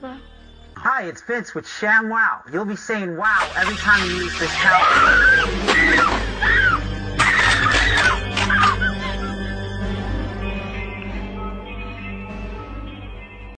Hi, it's Vince with ShamWow. You'll be saying wow every time you use this power.